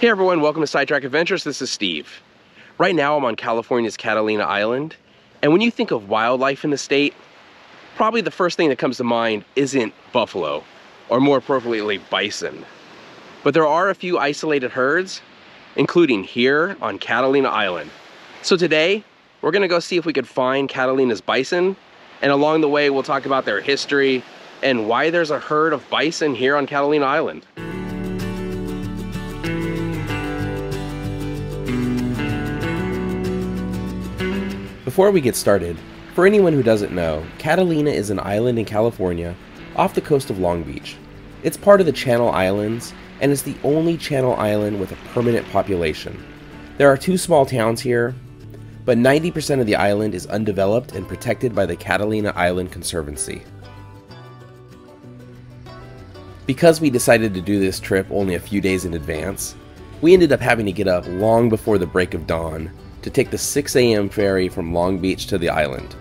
Hey everyone, welcome to Sidetrack Adventures. This is Steve. Right now I'm on California's Catalina Island, and when you think of wildlife in the state, probably the first thing that comes to mind isn't buffalo, or more appropriately, bison. But there are a few isolated herds, including here on Catalina Island. So today, we're gonna go see if we could find Catalina's bison, and along the way we'll talk about their history and why there's a herd of bison here on Catalina Island. Before we get started, for anyone who doesn't know, Catalina is an island in California off the coast of Long Beach. It's part of the Channel Islands and is the only Channel Island with a permanent population. There are two small towns here, but 90% of the island is undeveloped and protected by the Catalina Island Conservancy. Because we decided to do this trip only a few days in advance, we ended up having to get up long before the break of dawn to take the 6 a.m. ferry from Long Beach to the island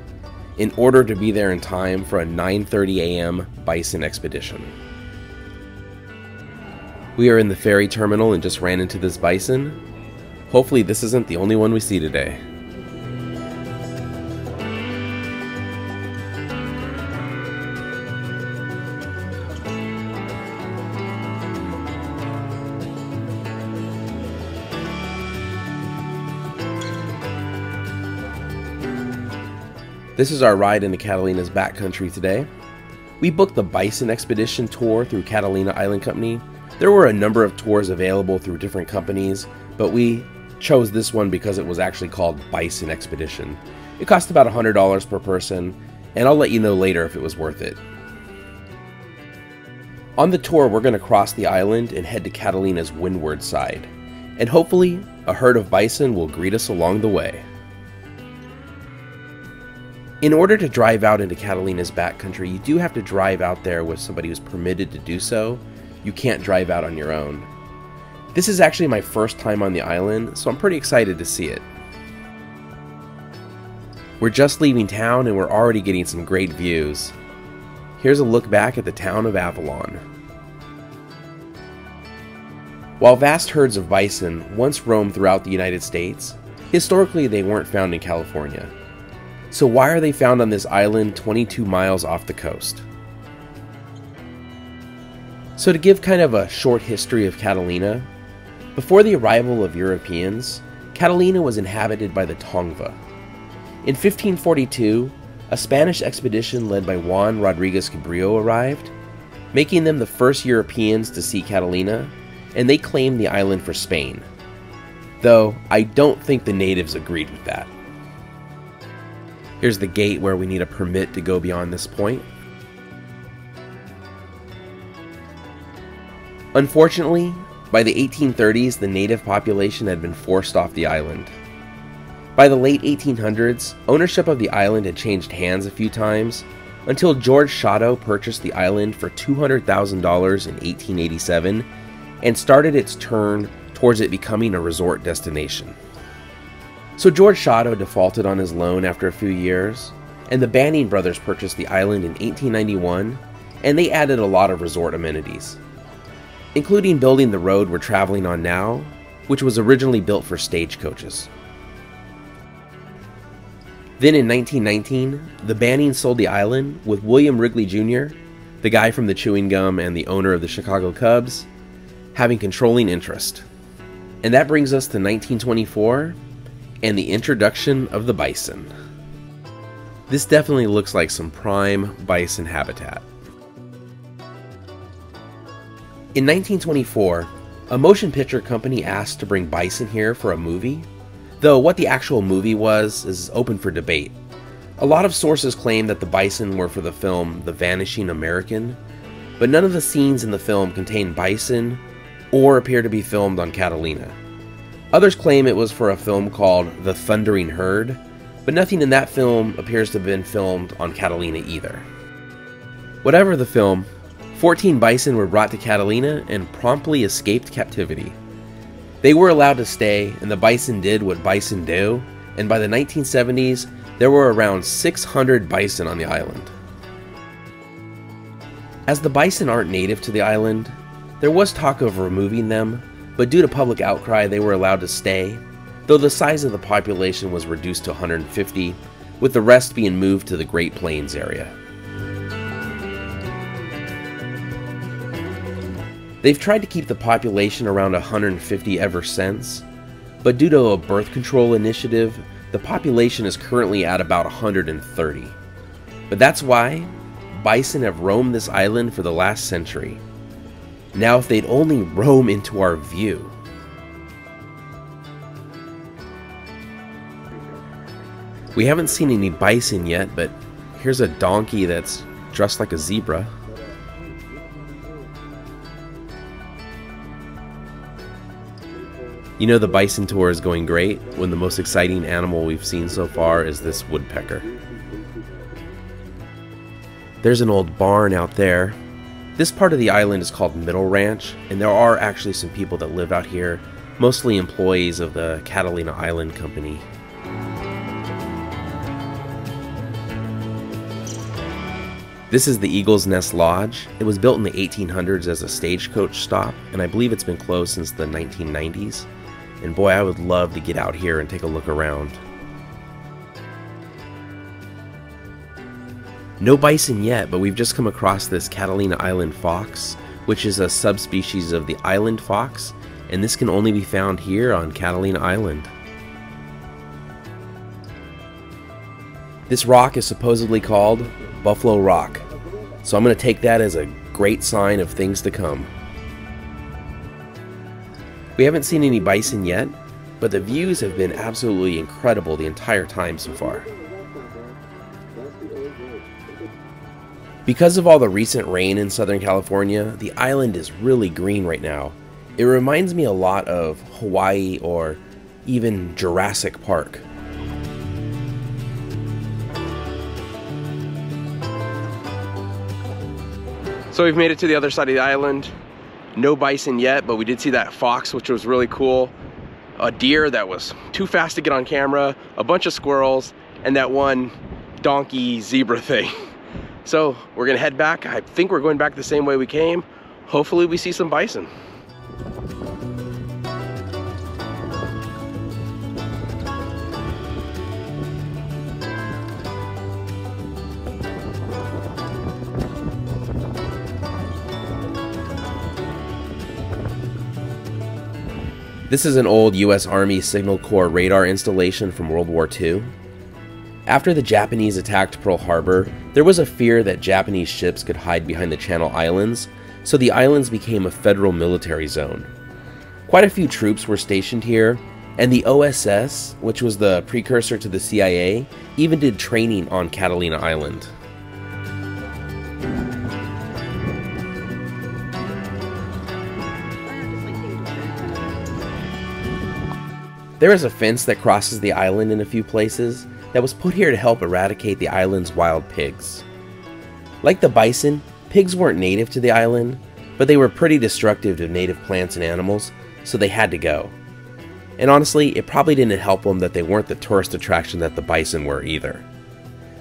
in order to be there in time for a 9:30 a.m. bison expedition. We are in the ferry terminal and just ran into this bison. Hopefully this isn't the only one we see today. This is our ride into Catalina's backcountry today. We booked the Bison Expedition tour through Catalina Island Company. There were a number of tours available through different companies, but we chose this one because it was actually called Bison Expedition. It cost about $100 per person, and I'll let you know later if it was worth it. On the tour, we're going to cross the island and head to Catalina's windward side, and hopefully, a herd of bison will greet us along the way. In order to drive out into Catalina's backcountry, you do have to drive out there with somebody who's permitted to do so. You can't drive out on your own. This is actually my first time on the island, so I'm pretty excited to see it. We're just leaving town and we're already getting some great views. Here's a look back at the town of Avalon. While vast herds of bison once roamed throughout the United States, historically they weren't found in California. So why are they found on this island 22 miles off the coast? So to give kind of a short history of Catalina, before the arrival of Europeans, Catalina was inhabited by the Tongva. In 1542, a Spanish expedition led by Juan Rodriguez Cabrillo arrived, making them the first Europeans to see Catalina, and they claimed the island for Spain. Though I don't think the natives agreed with that. Here's the gate where we need a permit to go beyond this point. Unfortunately, by the 1830s, the native population had been forced off the island. By the late 1800s, ownership of the island had changed hands a few times until George Shatto purchased the island for $200,000 in 1887 and started its turn towards it becoming a resort destination. So George Shatto defaulted on his loan after a few years, and the Banning brothers purchased the island in 1891, and they added a lot of resort amenities, including building the road we're traveling on now, which was originally built for stagecoaches. Then in 1919, the Banning sold the island with William Wrigley Jr., the guy from the chewing gum and the owner of the Chicago Cubs, having controlling interest. And that brings us to 1924 and the introduction of the bison. This definitely looks like some prime bison habitat. In 1924, a motion picture company asked to bring bison here for a movie, though what the actual movie was is open for debate. A lot of sources claim that the bison were for the film The Vanishing American, but none of the scenes in the film contain bison or appear to be filmed on Catalina. Others claim it was for a film called The Thundering Herd, but nothing in that film appears to have been filmed on Catalina either. Whatever the film, 14 bison were brought to Catalina and promptly escaped captivity. They were allowed to stay, and the bison did what bison do, and by the 1970s, there were around 600 bison on the island. As the bison aren't native to the island, there was talk of removing them but due to public outcry, they were allowed to stay, though the size of the population was reduced to 150, with the rest being moved to the Great Plains area. They've tried to keep the population around 150 ever since, but due to a birth control initiative, the population is currently at about 130. But that's why bison have roamed this island for the last century. Now, if they'd only roam into our view. We haven't seen any bison yet, but here's a donkey that's dressed like a zebra. You know the bison tour is going great when the most exciting animal we've seen so far is this woodpecker. There's an old barn out there. This part of the island is called Middle Ranch, and there are actually some people that live out here, mostly employees of the Catalina Island Company. This is the Eagle's Nest Lodge. It was built in the 1800s as a stagecoach stop, and I believe it's been closed since the 1990s. And boy, I would love to get out here and take a look around. No bison yet, but we've just come across this Catalina Island fox, which is a subspecies of the island fox, and this can only be found here on Catalina Island. This rock is supposedly called Buffalo Rock, so I'm going to take that as a great sign of things to come. We haven't seen any bison yet, but the views have been absolutely incredible the entire time so far. Because of all the recent rain in Southern California, the island is really green right now. It reminds me a lot of Hawaii or even Jurassic Park. So we've made it to the other side of the island. No bison yet, but we did see that fox, which was really cool. A deer that was too fast to get on camera, a bunch of squirrels, and that one donkey zebra thing. So we're gonna head back. I think we're going back the same way we came. Hopefully we see some bison. This is an old US Army Signal Corps radar installation from World War II. After the Japanese attacked Pearl Harbor, there was a fear that Japanese ships could hide behind the Channel Islands, so the islands became a federal military zone. Quite a few troops were stationed here, and the OSS, which was the precursor to the CIA, even did training on Catalina Island. There is a fence that crosses the island in a few places that was put here to help eradicate the island's wild pigs. Like the bison, pigs weren't native to the island, but they were pretty destructive to native plants and animals, so they had to go. And honestly, it probably didn't help them that they weren't the tourist attraction that the bison were either.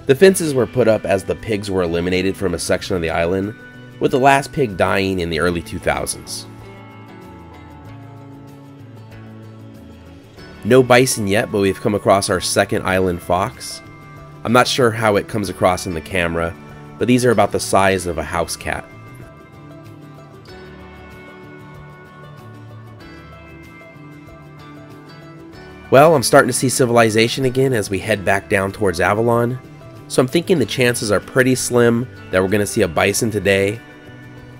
The fences were put up as the pigs were eliminated from a section of the island, with the last pig dying in the early 2000s. No bison yet, but we've come across our second island fox. I'm not sure how it comes across in the camera, but these are about the size of a house cat. Well, I'm starting to see civilization again as we head back down towards Avalon, so I'm thinking the chances are pretty slim that we're going to see a bison today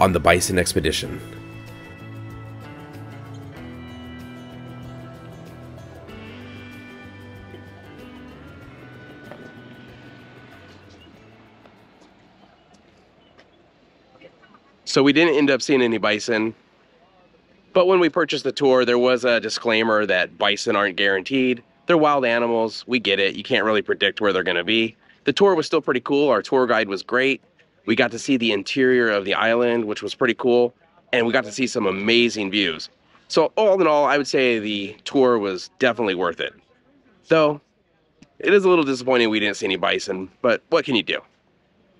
on the bison expedition. So we didn't end up seeing any bison. But when we purchased the tour, there was a disclaimer that bison aren't guaranteed. They're wild animals. We get it. You can't really predict where they're going to be. The tour was still pretty cool. Our tour guide was great. We got to see the interior of the island, which was pretty cool. And we got to see some amazing views. So all in all, I would say the tour was definitely worth it. Though, it is a little disappointing we didn't see any bison, but what can you do?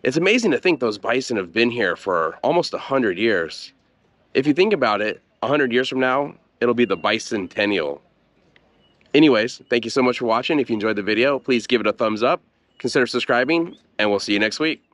It's amazing to think those bison have been here for almost 100 years. If you think about it, 100 years from now, it'll be the bicentennial. Anyways, thank you so much for watching. If you enjoyed the video, please give it a thumbs up, consider subscribing, and we'll see you next week.